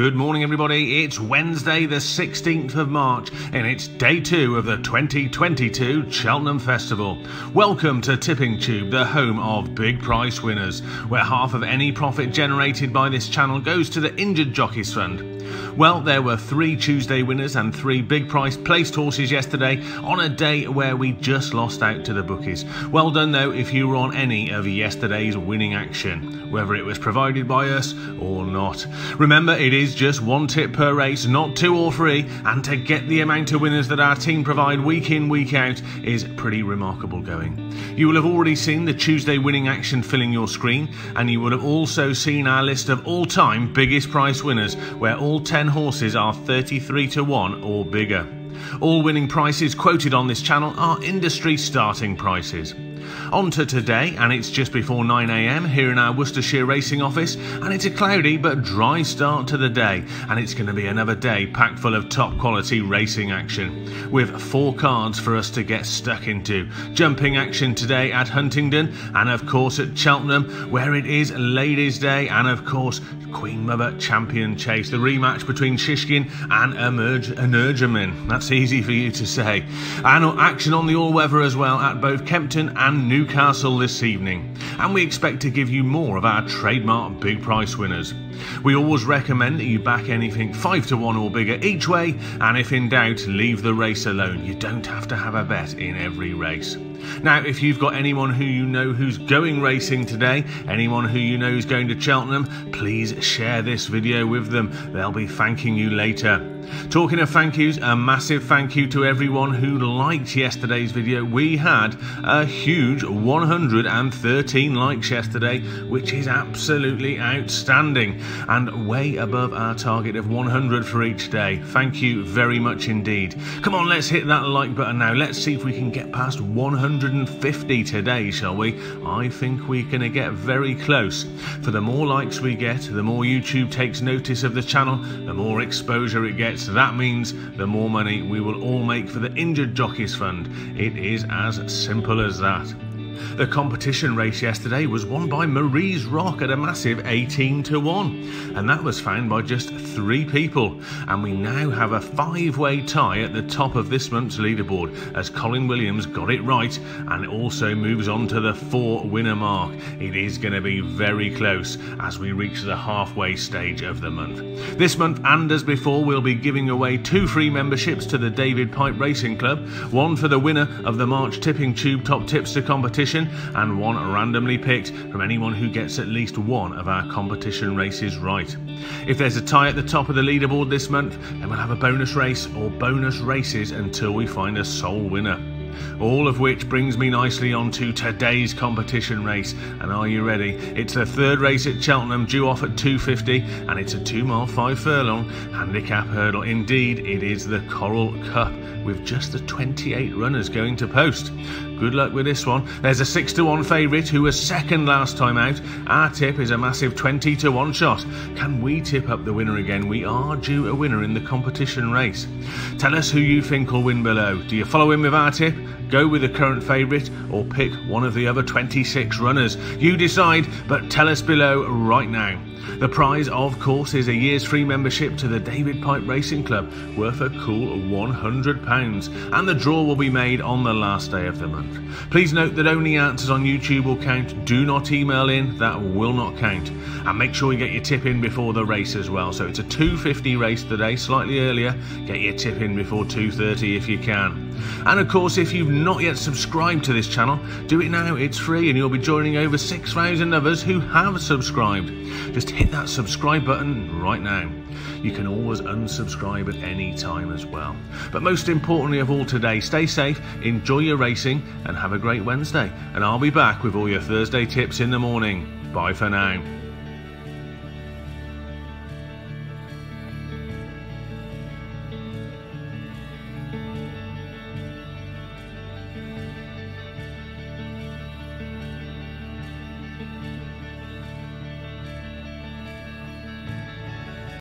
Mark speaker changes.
Speaker 1: Good morning, everybody. It's Wednesday, the 16th of March, and it's day two of the 2022 Cheltenham Festival. Welcome to Tipping Tube, the home of big prize winners, where half of any profit generated by this channel goes to the Injured Jockeys Fund. Well, there were three Tuesday winners and three big price placed horses yesterday on a day where we just lost out to the bookies. Well done, though, if you were on any of yesterday's winning action, whether it was provided by us or not. Remember, it is just one tip per race, not two or three, and to get the amount of winners that our team provide week in, week out is pretty remarkable going. You will have already seen the Tuesday winning action filling your screen, and you will have also seen our list of all time biggest price winners, where all 10 horses are 33 to 1 or bigger. All winning prices quoted on this channel are industry starting prices. On to today, and it's just before 9am here in our Worcestershire racing office, and it's a cloudy but dry start to the day, and it's going to be another day packed full of top quality racing action, with four cards for us to get stuck into. Jumping action today at Huntingdon, and of course at Cheltenham, where it is Ladies' Day, and of course Queen Mother Champion Chase, the rematch between Shishkin and Emerge Energumene. That's easy for you to say. And action on the all-weather as well at both Kempton and Newcastle this evening. And we expect to give you more of our trademark big price winners. We always recommend that you back anything 5 to 1 or bigger each way, and if in doubt, leave the race alone. You don't have to have a bet in every race. Now, if you've got anyone who you know who's going racing today, anyone who you know is going to Cheltenham, please share this video with them. They'll be thanking you later. Talking of thank yous, a massive thank you to everyone who liked yesterday's video. We had a huge 113 likes yesterday, which is absolutely outstanding and way above our target of 100 for each day. Thank you very much indeed. Come on, let's hit that like button now. Let's see if we can get past 150 today, shall we? I think we're going to get very close. For the more likes we get, the more YouTube takes notice of the channel, the more exposure it gets that means the more money we will all make for the Injured Jockeys Fund. It is as simple as that. The competition race yesterday was won by Marie's Rock at a massive 18 to 1, and that was found by just three people. And we now have a five way tie at the top of this month's leaderboard as Colin Williams got it right and also moves on to the four winner mark. It is going to be very close as we reach the halfway stage of the month. This month, and as before, we'll be giving away two free memberships to the David Pipe Racing Club one for the winner of the March Tipping Tube Top Tipster competition and one randomly picked from anyone who gets at least one of our competition races right. If there's a tie at the top of the leaderboard this month, then we'll have a bonus race or bonus races until we find a sole winner. All of which brings me nicely on to today's competition race. And are you ready? It's the third race at Cheltenham, due off at 2.50, and it's a 2 mile 5 furlong handicap hurdle. Indeed, it is the Coral Cup, with just the 28 runners going to post. Good luck with this one. There's a 6 to 1 favourite who was second last time out. Our tip is a massive 20 to 1 shot. Can we tip up the winner again? We are due a winner in the competition race. Tell us who you think will win below. Do you follow in with our tip? Go with the current favourite or pick one of the other 26 runners. You decide, but tell us below right now. The prize, of course, is a year's free membership to the David Pipe Racing Club, worth a cool £100, and the draw will be made on the last day of the month. Please note that only answers on YouTube will count. Do not email in, that will not count. And make sure you get your tip in before the race as well. So it's a 2.50 race today, slightly earlier. Get your tip in before 2.30 if you can. And of course, if you've not yet subscribed to this channel, do it now, it's free, and you'll be joining over 6,000 others who have subscribed. Just hit that subscribe button right now. You can always unsubscribe at any time as well. But most importantly of all today, stay safe, enjoy your racing, and have a great Wednesday. And I'll be back with all your Thursday tips in the morning. Bye for now.